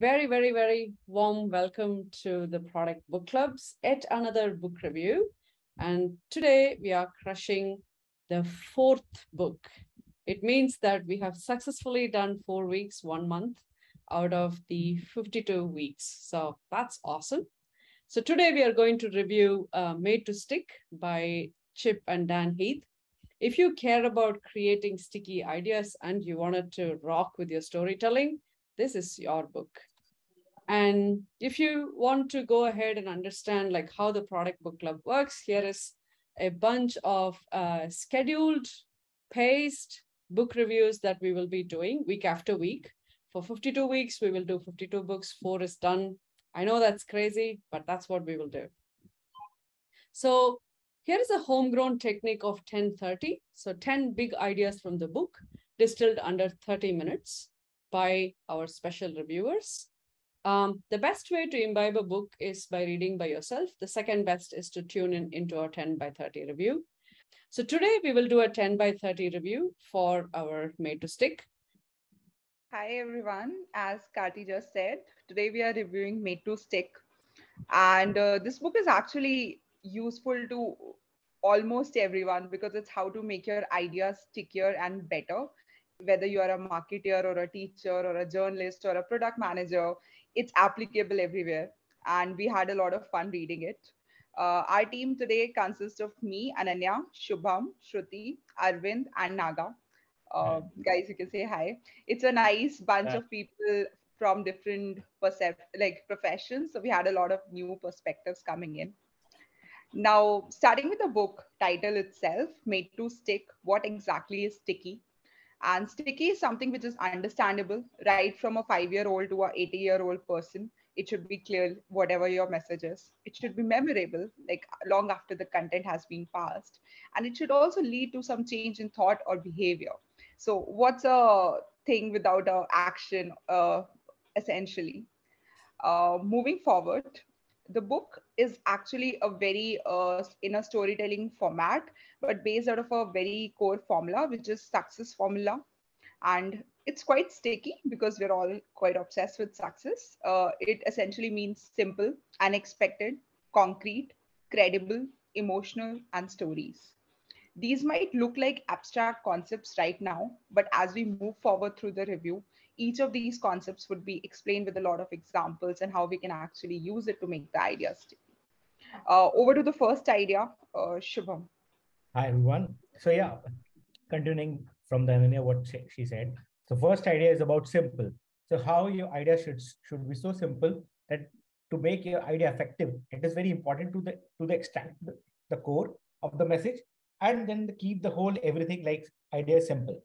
Very, very, very warm welcome to the Product Book Club's at another book review. And today we are crushing the fourth book. It means that we have successfully done four weeks, one month out of the 52 weeks. So that's awesome. So today we are going to review uh, Made to Stick by Chip and Dan Heath. If you care about creating sticky ideas and you wanted to rock with your storytelling, this is your book. And if you want to go ahead and understand like how the product book club works, here is a bunch of uh, scheduled, paced book reviews that we will be doing week after week. For 52 weeks, we will do 52 books. Four is done. I know that's crazy, but that's what we will do. So here is a homegrown technique of 1030. So 10 big ideas from the book distilled under 30 minutes by our special reviewers. Um, the best way to imbibe a book is by reading by yourself. The second best is to tune in into our 10 by 30 review. So today we will do a 10 by 30 review for our Made to Stick. Hi everyone, as Karthi just said, today we are reviewing Made to Stick. And uh, this book is actually useful to almost everyone because it's how to make your ideas stickier and better. Whether you are a marketer or a teacher or a journalist or a product manager, it's applicable everywhere. And we had a lot of fun reading it. Uh, our team today consists of me, Ananya, Shubham, Shruti, Arvind, and Naga. Uh, guys, you can say hi. It's a nice bunch of people from different percep- like professions. So we had a lot of new perspectives coming in. Now, starting with the book title itself, Made to Stick, what exactly is sticky? And sticky is something which is understandable, right from a five year old to a 80 year old person. It should be clear, whatever your message is. It should be memorable, like long after the content has been passed. And it should also lead to some change in thought or behavior. So, what's a thing without a action, uh, essentially? Uh, moving forward, the book is actually a very uh, in a storytelling format but based out of a very core formula which is success formula. And it's quite sticky because we're all quite obsessed with success. Uh, it essentially means simple unexpected concrete credible emotional and stories. These might look like abstract concepts right now but as we move forward through the review each of these concepts would be explained with a lot of examples and how we can actually use it to make the idea sticky. Uh, over to the first idea, uh, Shubham. Hi, everyone. So yeah, continuing from the Ananya, what she said. So first idea is about simple. So how your idea should, should be so simple that to make your idea effective, it is very important to the to the extract the, the core of the message and then keep the whole everything like idea simple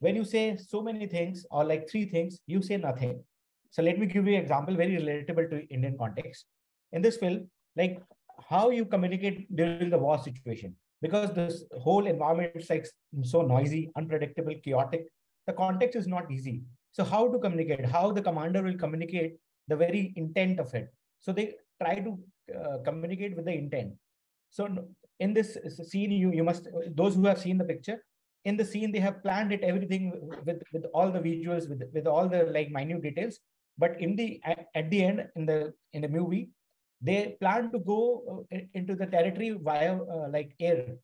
when you say so many things or like three things, you say nothing. So let me give you an example, very relatable to Indian context. In this film, like how you communicate during the war situation, because this whole environment is like so noisy, unpredictable, chaotic. The context is not easy. So how to communicate? How the commander will communicate the very intent of it. So they try to uh, communicate with the intent. So in this scene, you you must those who have seen the picture, in the scene they have planned it everything with with all the visuals with with all the like minute details. But in the at, the end in the in the movie they plan to go uh, into the territory via uh, like air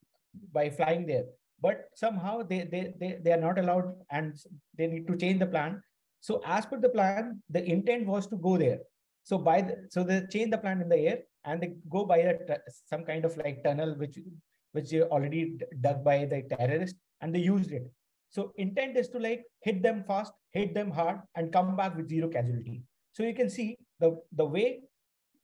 by flying there. But somehow they, they they they are not allowed and they need to change the plan. So as per the plan the intent was to go there. So by the so they change the plan in the air and they go by a, some kind of like tunnel which which already dug by the terrorist and they used it. So intent is to like hit them fast, hit them hard, and come back with zero casualty. So you can see the, the way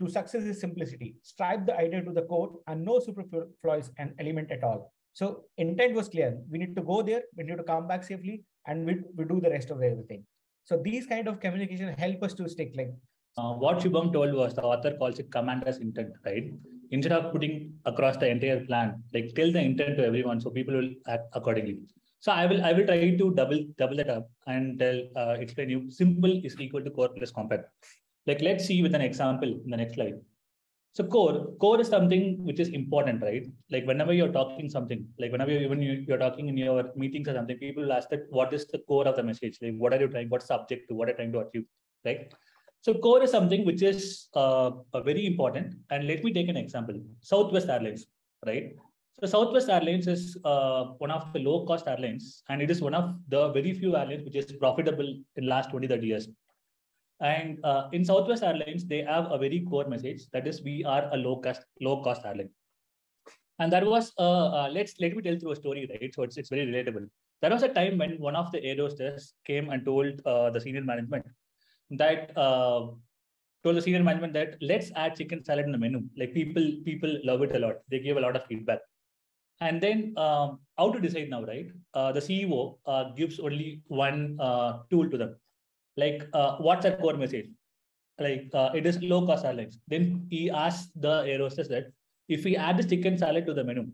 to success is simplicity. Strive the idea to the core and no superfluous an element at all. So intent was clear. We need to go there, we need to come back safely, and we, we do the rest of everything. So these kind of communication help us to stick like uh, what Shubham told was the author calls it commander's intent, right? Instead of putting across the entire plan, like tell the intent to everyone so people will act accordingly. So I will I will try to double double that up and tell uh, explain you simple is equal to core plus compact. Like let's see with an example in the next slide. So core core is something which is important, right? Like whenever you're talking something, like whenever you, when you, you're talking in your meetings or something, people ask that what is the core of the message? Like what are you trying? What subject to? What are you trying to achieve? Right? So core is something which is uh, very important. And let me take an example. Southwest Airlines, right? So Southwest Airlines is uh, one of the low cost airlines, and it is one of the very few airlines which is profitable in last 20, 30 years. And uh, in Southwest Airlines, they have a very core message that is we are a low cost, low cost airline. And that was, uh, uh, let's let me tell through a story, right? So it's, it's very relatable. There was a time when one of the air hostess came and told uh, the senior management that uh, told the senior management that let's add chicken salad in the menu. Like people, people love it a lot. They gave a lot of feedback. And then um, how to decide now, right? Uh, the CEO uh, gives only one uh, tool to them, like uh, what's our core message? Like uh, it is low cost airlines. Then he asks the air that if we add the chicken salad to the menu,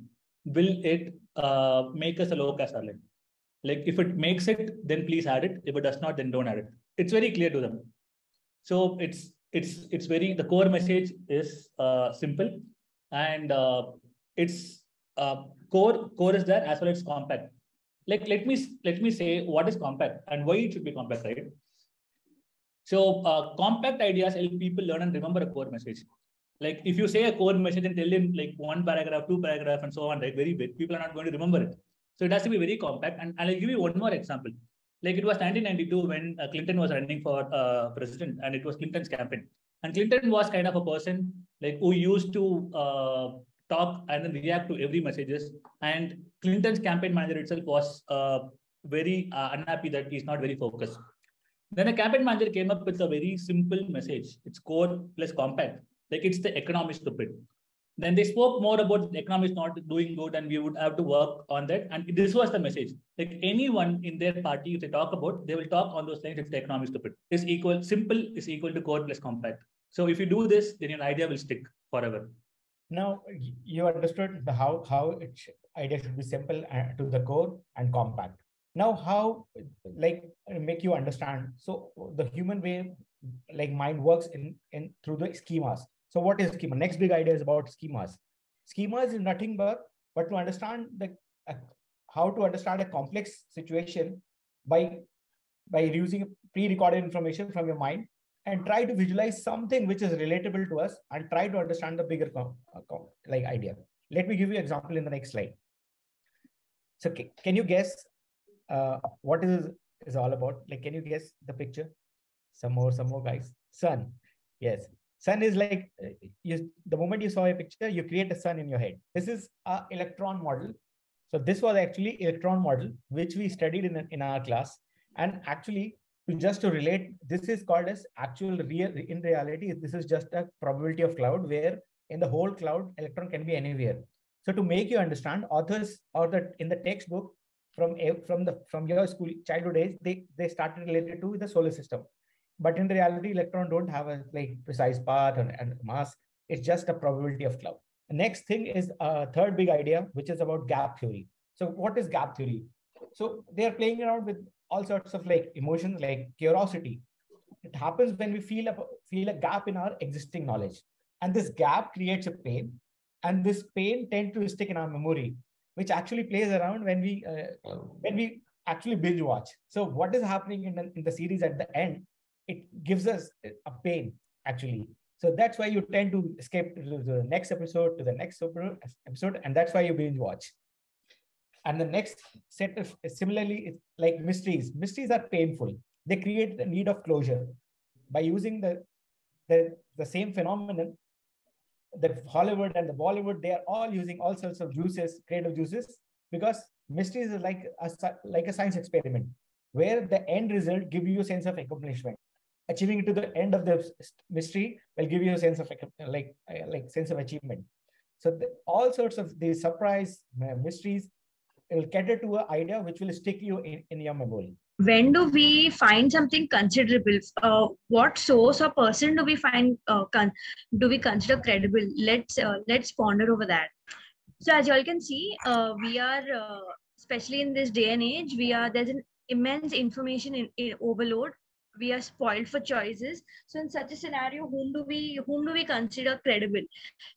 will it uh, make us a low cost salad? Like if it makes it, then please add it. If it does not, then don't add it. It's very clear to them. So it's it's it's very the core message is uh, simple and uh, it's uh, core core is there as well as compact. Like let me let me say what is compact and why it should be compact right? So uh, compact ideas help people learn and remember a core message. Like if you say a core message and tell them like one paragraph two paragraph and so on right very big people are not going to remember it. So it has to be very compact and i'll give you one more example like it was 1992 when uh, clinton was running for uh, president and it was clinton's campaign and clinton was kind of a person like who used to uh, talk and then react to every messages. And Clinton's campaign manager itself was uh, very uh, unhappy that he's not very focused. Then a campaign manager came up with a very simple message. It's core plus compact. Like it's the economy stupid. Then they spoke more about the economy is not doing good and we would have to work on that. And this was the message. Like anyone in their party, if they talk about, they will talk on those things. It's the economy is stupid. Is equal, simple is equal to core plus compact. So if you do this, then your idea will stick forever. Now you understood the how how it sh- idea should be simple uh, to the core and compact. Now how like make you understand? So the human way like mind works in in through the schemas. So what is schema? Next big idea is about schemas. Schemas is nothing but but to understand the uh, how to understand a complex situation by by using pre-recorded information from your mind and try to visualize something which is relatable to us and try to understand the bigger uh, like idea. Let me give you an example in the next slide. So can you guess uh, what is is all about? Like, can you guess the picture? Some more, some more guys. Sun. Yes. Sun is like uh, you. The moment you saw a picture, you create a sun in your head. This is a electron model. So this was actually electron model which we studied in in our class, and actually just to relate, this is called as actual real. In reality, this is just a probability of cloud where in the whole cloud, electron can be anywhere. So to make you understand, authors or the in the textbook from from the from your school childhood days, they they started related to the solar system. But in reality, electron don't have a like precise path and, and mass. It's just a probability of cloud. Next thing is a third big idea, which is about gap theory. So what is gap theory? So they are playing around with all sorts of like emotions like curiosity it happens when we feel a feel a gap in our existing knowledge and this gap creates a pain and this pain tend to stick in our memory which actually plays around when we uh, when we actually binge watch so what is happening in the, in the series at the end it gives us a pain actually so that's why you tend to escape to the next episode to the next episode and that's why you binge watch and the next set of similarly like mysteries. Mysteries are painful. They create the need of closure. By using the the, the same phenomenon, the Hollywood and the Bollywood, they are all using all sorts of juices, creative juices, because mysteries is like a like a science experiment, where the end result give you a sense of accomplishment. Achieving it to the end of the mystery will give you a sense of like like sense of achievement. So the, all sorts of these surprise mysteries will cater to an idea which will stick you in, in your memory. When do we find something considerable? Uh, what source or person do we find uh, con- do we consider credible? Let's uh, let's ponder over that. So as you all can see uh, we are uh, especially in this day and age we are there's an immense information in, in overload we are spoiled for choices. So in such a scenario whom do we whom do we consider credible?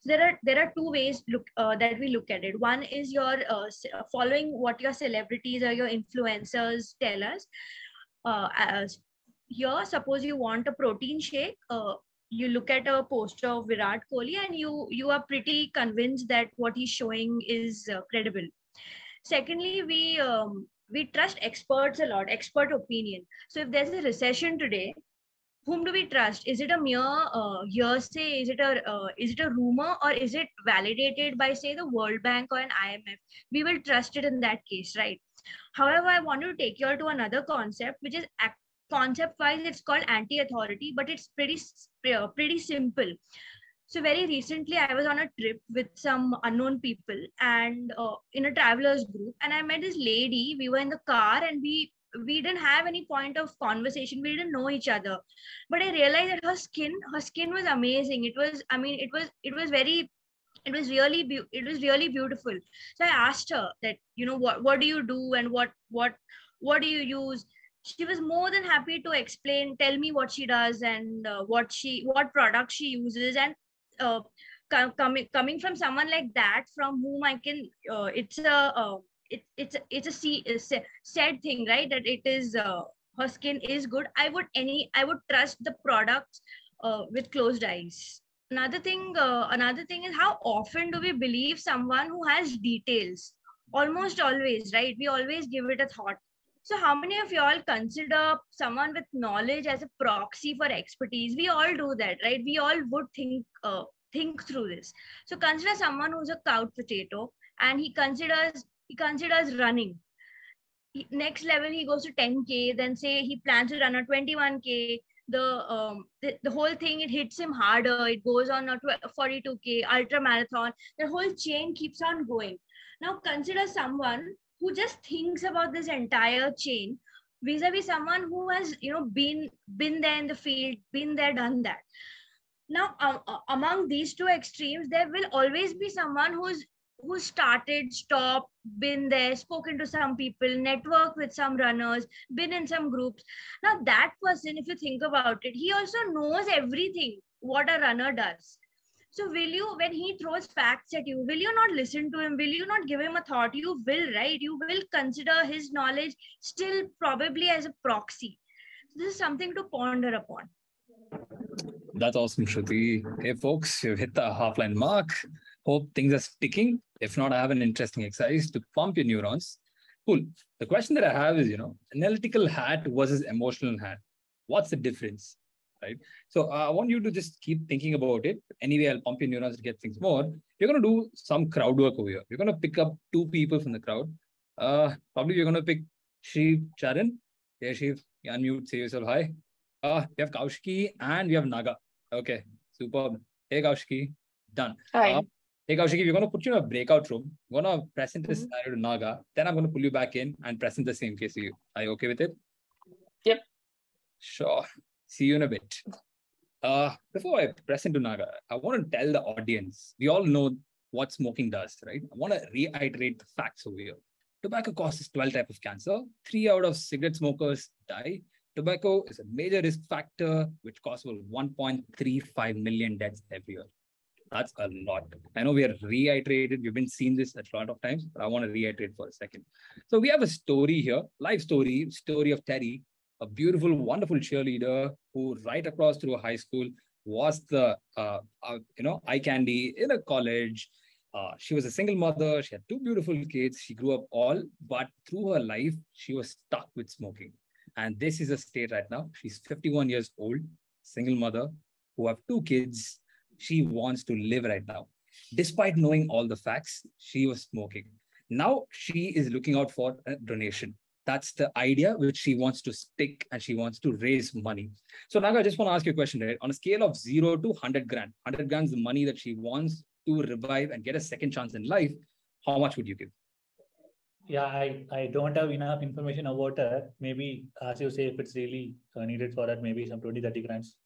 So there are there are two ways look uh, that we look at it. One is your uh, uh following what your celebrities or your influencers tell us. Uh, as here suppose you want a protein shake uh, you look at a poster of virat kohli and you you are pretty convinced that what he's showing is uh, credible. Secondly we um, we trust experts a lot expert opinion. So if there's a recession today whom do we trust? Is it a mere uh, hearsay? Is it a uh, is it a rumor? Or is it validated by say the world bank or an imf we will trust it in that case right? However i want to take you all to another concept which is concept wise it's called anti authority but it's pretty pretty simple so very recently i was on a trip with some unknown people and uh, in a travelers group and i met this lady. We were in the car and we we didn't have any point of conversation. We didn't know each other. But i realized that her skin her skin was amazing. It was i mean it was it was very it was really be- it was really beautiful. So i asked her that you know what what do you do and what what what do you use? She was more than happy to explain tell me what she does and uh, what she what product she uses and uh, coming coming from someone like that from whom i can uh, it's a uh, it, it's it's a see, said thing right? That it is uh, her skin is good. I would any i would trust the products uh, with closed eyes. Another thing uh, another thing is how often do we believe someone who has details? Almost always right? We always give it a thought so how many of y'all consider someone with knowledge as a proxy for expertise we all do that right we all would think uh, think through this so consider someone who's a couch potato and he considers he considers running. He, next level, he goes to 10K, then say he plans to run a 21K. The, um, the, the whole thing, it hits him harder. It goes on a 42K, ultra marathon. The whole chain keeps on going. Now consider someone who just thinks about this entire chain vis-a-vis someone who has you know been been there in the field been there done that now among these two extremes there will always be someone who's who started, stopped, been there, spoken to some people, networked with some runners, been in some groups. Now, that person, if you think about it, he also knows everything what a runner does. So, will you, when he throws facts at you, will you not listen to him? Will you not give him a thought? You will, right? You will consider his knowledge still probably as a proxy. This is something to ponder upon. That's awesome, Shruti. Hey, folks, you've hit the half line mark. Hope things are sticking. If not, I have an interesting exercise to pump your neurons. Cool. The question that I have is, you know, analytical hat versus emotional hat. What's the difference? Right. So uh, I want you to just keep thinking about it. Anyway, I'll pump your neurons to get things more. You're going to do some crowd work over here. You're going to pick up two people from the crowd. Uh, probably you're going to pick Shiv Charan. Yeah, Shiv, unmute, say yourself hi. Uh, we have Kaushiki and we have Naga. Okay, superb. Hey, Kaushiki. Done. Hi. Uh, hey, Kaushiki, we're going to put you in a breakout room. We're going to present this Mhm. scenario to Naga. Then I'm going to pull you back in and present the same case to you. Are you okay with it? Yep. Sure. See you in a bit. Uh, before I press into Naga, I want to tell the audience we all know what smoking does, right? I want to reiterate the facts over here. Tobacco causes 12 type of cancer. Three out of cigarette smokers die. Tobacco is a major risk factor, which causes over 1.35 million deaths every year. That's a lot. I know we are reiterated. We've been seeing this a lot of times, but I want to reiterate for a second. So we have a story here, life story, story of Terry, a beautiful, wonderful cheerleader who, right across through high school, was the uh, uh, you know eye candy in a college. Uh, she was a single mother. She had two beautiful kids. She grew up all, but through her life, she was stuck with smoking. And this is a state right now. She's 51 years old, single mother who have two kids. She wants to live right now. Despite knowing all the facts, she was smoking. Now she is looking out for a donation. That's the idea which she wants to stick and she wants to raise money. So Naga, I just want to ask you a question, right? On a scale of zero to 100 grand, 100 grand is the money that she wants to revive and get a second chance in life. How much would you give? Yeah, I, I don't have enough information about her. Maybe, as you say, if it's really uh, needed for that, maybe some 20, 30 grants.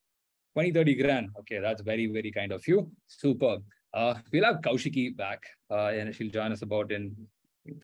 20, 30 grand. Okay, that's very, very kind of you. Superb. Uh, we'll have Kaushiki back uh, and she'll join us about in.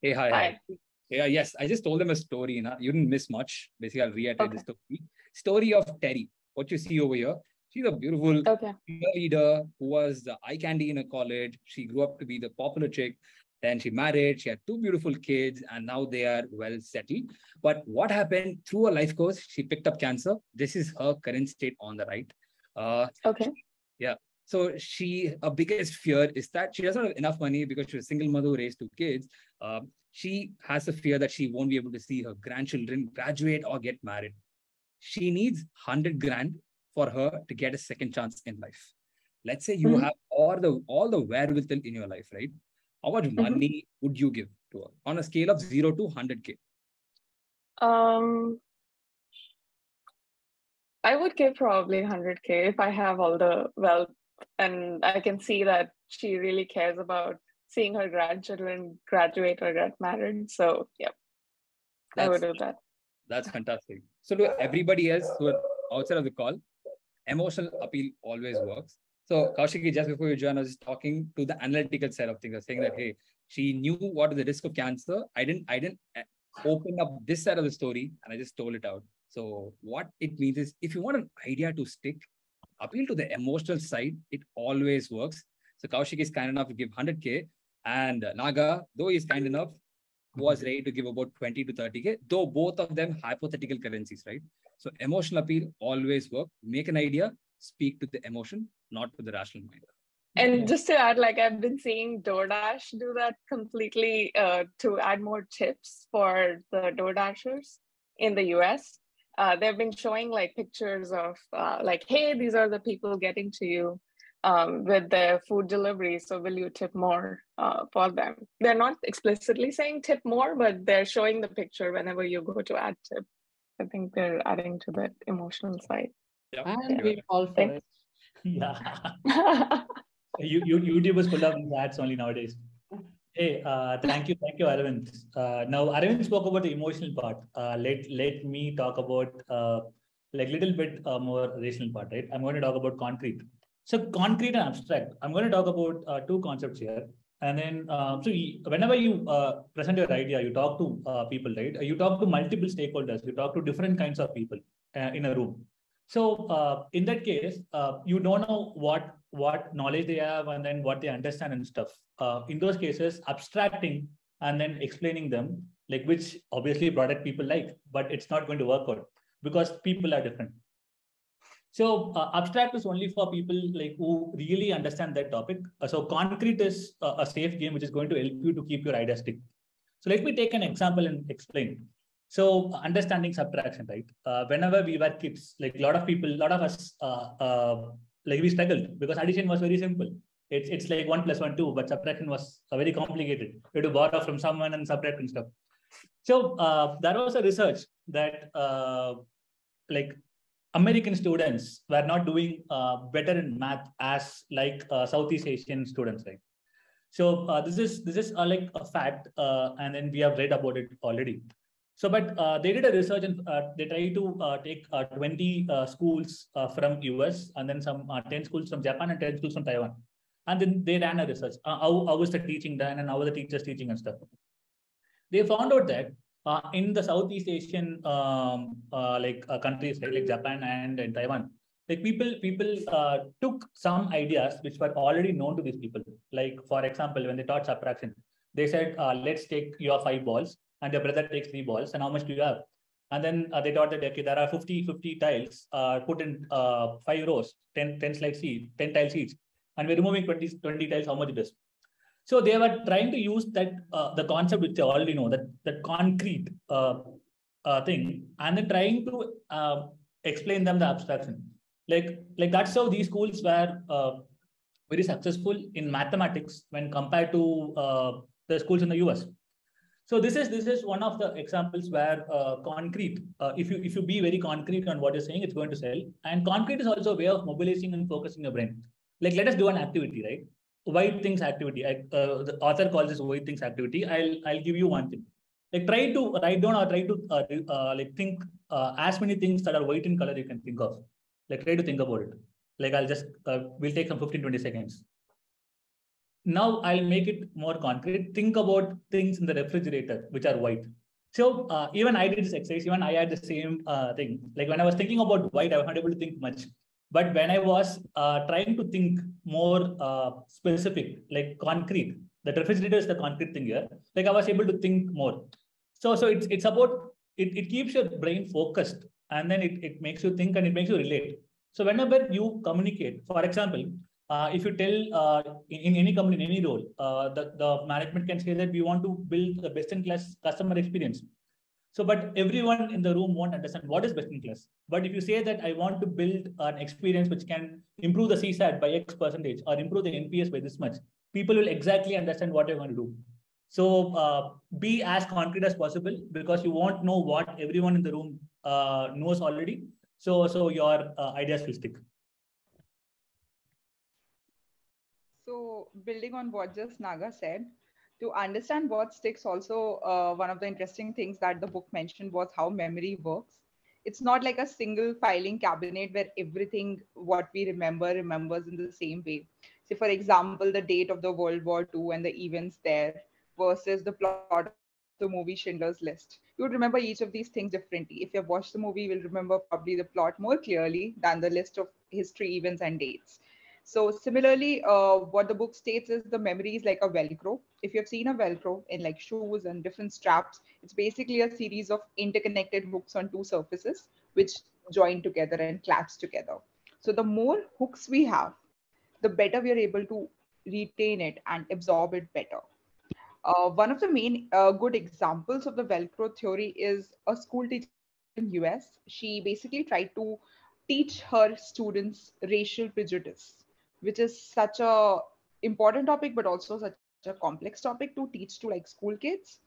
Hey, hi, hi. Hi. Yeah, yes. I just told them a story. You, know? you didn't miss much. Basically, I'll reiterate Okay. the story. Story of Terry. What you see over here. She's a beautiful Okay. cheerleader who was the eye candy in a college. She grew up to be the popular chick. Then she married, she had two beautiful kids, and now they are well settled. But what happened through her life course? She picked up cancer. This is her current state on the right. Uh, Okay. Yeah. So she, her biggest fear is that she doesn't have enough money because she's a single mother who raised two kids. Um, she has a fear that she won't be able to see her grandchildren graduate or get married. She needs 100 grand for her to get a second chance in life. Let's say you Mhm. have all the all the wherewithal in your life, right? How much Mhm. money would you give to her on a scale of zero to 100k? Um, I would give probably 100k if I have all the wealth and I can see that she really cares about seeing her grandchildren graduate or get married. So, yeah, I would That's- do that. That's fantastic. So to everybody else who are outside of the call, emotional appeal always works. So Kaushiki, just before you join, I was just talking to the analytical side of things. I was saying that hey, she knew what is the risk of cancer. I didn't, I didn't uh, open up this side of the story and I just told it out. So what it means is if you want an idea to stick, appeal to the emotional side, it always works. So Kaushik is kind enough to give 100k, and Naga, though he's kind enough, was ready to give about 20 to 30k, though both of them hypothetical currencies, right? So emotional appeal always work. Make an idea, speak to the emotion, not to the rational mind. And just to add, like I've been seeing DoorDash do that completely uh, to add more tips for the DoorDashers in the US. Uh, they've been showing like pictures of uh, like, hey, these are the people getting to you um, with their food delivery. So will you tip more uh, for them? They're not explicitly saying tip more, but they're showing the picture whenever you go to add tip. I think they're adding to that emotional side. And Yeah. we fall for Thanks. it. Yeah. you, you, YouTube is full of these ads only nowadays. Hey, uh, thank you, thank you, Aravind. Uh, now, Aravind spoke about the emotional part. Uh, let let me talk about uh, like little bit uh, more rational part, right? I'm going to talk about concrete. So, concrete and abstract. I'm going to talk about uh, two concepts here. And then, uh, so whenever you uh, present your idea, you talk to uh, people, right? You talk to multiple stakeholders. You talk to different kinds of people uh, in a room. So uh, in that case, you don't know what what knowledge they have and then what they understand and stuff. In those cases, abstracting and then explaining them, like which obviously product people like, but it's not going to work out because people are different. So uh, abstract is only for people like who really understand that topic. Uh, so concrete is a, a safe game which is going to help you to keep your idea stick. So let me take an example and explain. So understanding subtraction, right? Uh, whenever we were kids, like a lot of people, a lot of us, uh, uh, like we struggled because addition was very simple. It's it's like one plus one two, but subtraction was uh, very complicated. You had to borrow from someone and subtract and stuff. So uh, there was a research that uh, like American students were not doing uh, better in math as like uh, Southeast Asian students, right? So uh, this is this is uh, like a fact, uh, and then we have read about it already. So, but uh, they did a research and they tried to take uh, 20 uh, schools from US and then some uh, 10 schools from Japan and 10 schools from Taiwan. And then they ran a research. How, how was the teaching done and how were the teachers teaching and stuff. They found out that uh, in the Southeast Asian um, uh, like uh, countries right, like Japan and, and Taiwan, like people people uh, took some ideas which were already known to these people. Like for example, when they taught subtraction, they said, uh, let's take your five balls and your brother takes three balls and how much do you have and then uh, they taught that okay there are 50 50 tiles put in five rows 10 10 slides each 10 tiles each and we're removing 20 20 tiles how much it is so they were trying to use that uh, the concept which they already know that that concrete uh, uh, thing and then trying to uh, explain them the abstraction like like that's how these schools were uh, very successful in mathematics when compared to uh, the schools in the us so this is this is one of the examples where uh, concrete, uh, if you if you be very concrete on what you're saying, it's going to sell. And concrete is also a way of mobilizing and focusing your brain. Like let us do an activity, right? White things activity. I, uh, the author calls this white things activity. I'll I'll give you one thing. Like try to write down or try to uh, uh, like think uh, as many things that are white in color you can think of. Like try to think about it. Like I'll just uh, we'll take some 15 20 seconds now I'll make it more concrete. Think about things in the refrigerator which are white. So uh, even I did this exercise. Even I had the same thing. Like when I was thinking about white, I was not able to think much. But when I was uh, trying to think more uh, specific, like concrete, the refrigerator is the concrete thing here. Like I was able to think more. So so it's it's about it, it keeps your brain focused and then it, it makes you think and it makes you relate. So whenever you communicate, for example, uh, if you tell uh, in, in, any company, in any role, uh, the, the management can say that we want to build the best in class customer experience. So, but everyone in the room won't understand what is best in class. But if you say that I want to build an experience which can improve the CSAT by X percentage or improve the NPS by this much, people will exactly understand what you're going to do. So uh, be as concrete as possible because you won't know what everyone in the room uh, knows already. So, so your uh, ideas will stick. So building on what just Naga said, to understand what sticks also uh, one of the interesting things that the book mentioned was how memory works. It's not like a single filing cabinet where everything what we remember remembers in the same way. Say for example the date of the world war ii and the events there versus the plot of the movie schindler's list. You would remember each of these things differently. If you have watched the movie you will remember probably the plot more clearly than the list of history events and dates so similarly, uh, what the book states is the memory is like a Velcro. If you've seen a Velcro in like shoes and different straps, it's basically a series of interconnected hooks on two surfaces, which join together and clasp together. So the more hooks we have, the better we are able to retain it and absorb it better. Uh, one of the main uh, good examples of the Velcro theory is a school teacher in US. She basically tried to teach her students racial prejudice which is such a important topic but also such a complex topic to teach to like school kids.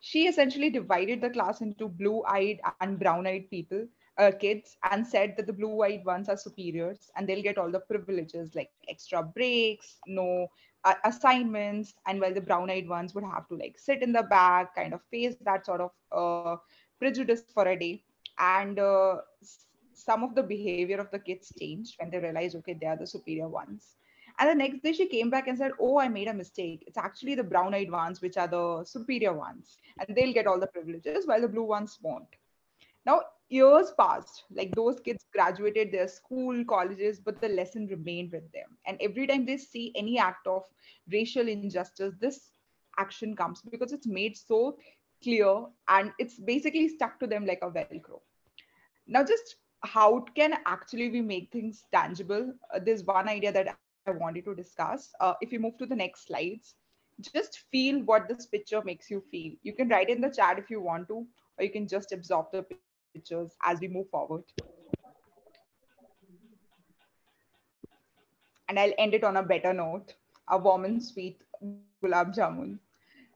She essentially divided the class into blue-eyed and brown-eyed people uh, kids and said that the blue-eyed ones are superiors and they'll get all the privileges like extra breaks no uh, assignments and while the brown-eyed ones would have to like sit in the back kind of face that sort of uh, prejudice for a day. And uh, some of the behavior of the kids changed when they realized, okay, they are the superior ones. And the next day she came back and said, Oh, I made a mistake. It's actually the brown eyed ones, which are the superior ones, and they'll get all the privileges while the blue ones won't. Now, years passed, like those kids graduated their school, colleges, but the lesson remained with them. And every time they see any act of racial injustice, this action comes because it's made so clear and it's basically stuck to them like a Velcro. Now, just how can actually we make things tangible? Uh, there's one idea that I wanted to discuss. Uh, if you move to the next slides, just feel what this picture makes you feel. You can write in the chat if you want to, or you can just absorb the pictures as we move forward. And I'll end it on a better note, a warm and sweet gulab jamun.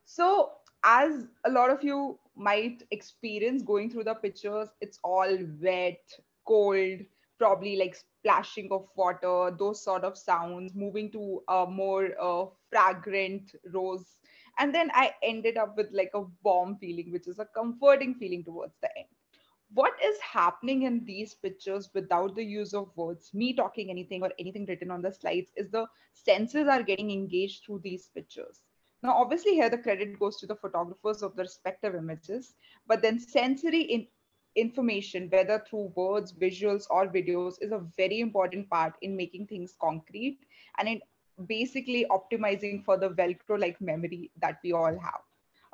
So as a lot of you might experience going through the pictures, it's all wet, cold, probably like splashing of water, those sort of sounds, moving to a more uh, fragrant rose. And then I ended up with like a warm feeling, which is a comforting feeling towards the end. What is happening in these pictures without the use of words, me talking anything or anything written on the slides, is the senses are getting engaged through these pictures. Now, obviously, here the credit goes to the photographers of the respective images, but then sensory in information, whether through words, visuals, or videos, is a very important part in making things concrete and in basically optimizing for the Velcro like memory that we all have.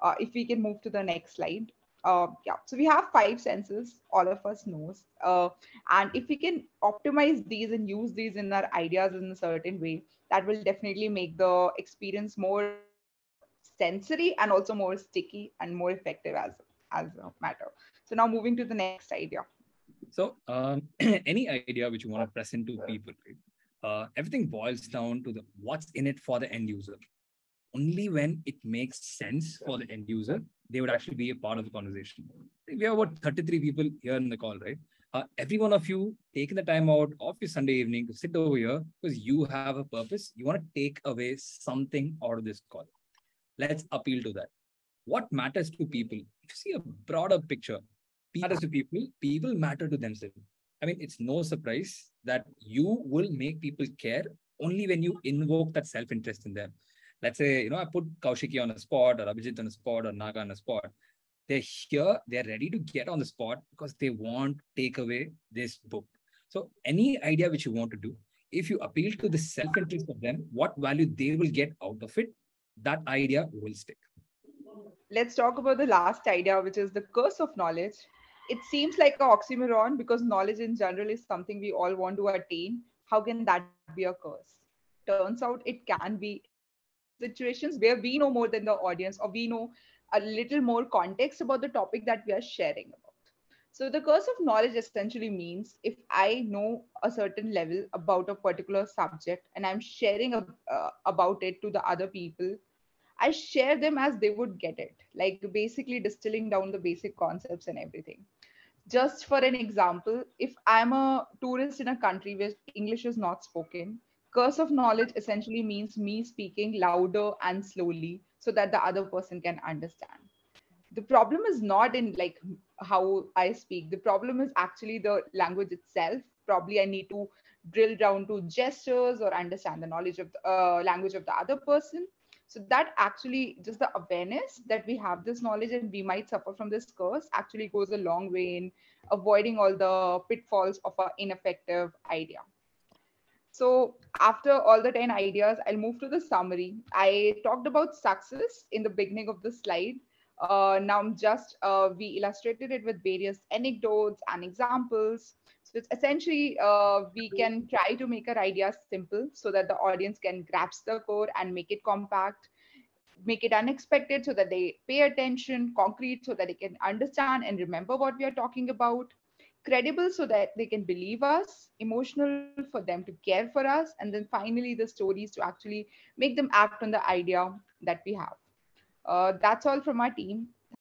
Uh, if we can move to the next slide. Uh, yeah, so we have five senses, all of us knows. Uh, and if we can optimize these and use these in our ideas in a certain way, that will definitely make the experience more sensory and also more sticky and more effective as, as a matter. So now moving to the next idea. So um, any idea which you want to present to people? Uh, everything boils down to the what's in it for the end user. Only when it makes sense for the end user, they would actually be a part of the conversation. We have about 33 people here in the call, right? Uh, every one of you taking the time out of your Sunday evening to sit over here because you have a purpose. You want to take away something out of this call. Let's appeal to that. What matters to people? If you see a broader picture, matters to people, people matter to themselves. I mean, it's no surprise that you will make people care only when you invoke that self interest in them. Let's say, you know, I put Kaushiki on a spot or Abhijit on a spot or Naga on a spot. They're here, they're ready to get on the spot because they want take away this book. So, any idea which you want to do, if you appeal to the self interest of them, what value they will get out of it, that idea will stick. Let's talk about the last idea, which is the curse of knowledge. It seems like an oxymoron because knowledge in general is something we all want to attain. How can that be a curse? Turns out it can be situations where we know more than the audience or we know a little more context about the topic that we are sharing about. So the curse of knowledge essentially means if I know a certain level about a particular subject and I'm sharing a, uh, about it to the other people, I share them as they would get it, like basically distilling down the basic concepts and everything. Just for an example, if I'm a tourist in a country where English is not spoken, curse of knowledge essentially means me speaking louder and slowly so that the other person can understand. The problem is not in like how i speak. The problem is actually the language itself. Probably i need to drill down to gestures or understand the knowledge of the uh, language of the other person so that actually just the awareness that we have this knowledge and we might suffer from this curse actually goes a long way in avoiding all the pitfalls of an ineffective idea so after all the 10 ideas, I'll move to the summary. I talked about success in the beginning of the slide. Uh, now I'm just uh, we illustrated it with various anecdotes and examples. So it's essentially uh, we can try to make our ideas simple so that the audience can grasp the core and make it compact, make it unexpected so that they pay attention, concrete so that they can understand and remember what we are talking about, credible so that they can believe us, emotional for them to care for us, and then finally the stories to actually make them act on the idea that we have. Uh, that's all from our team.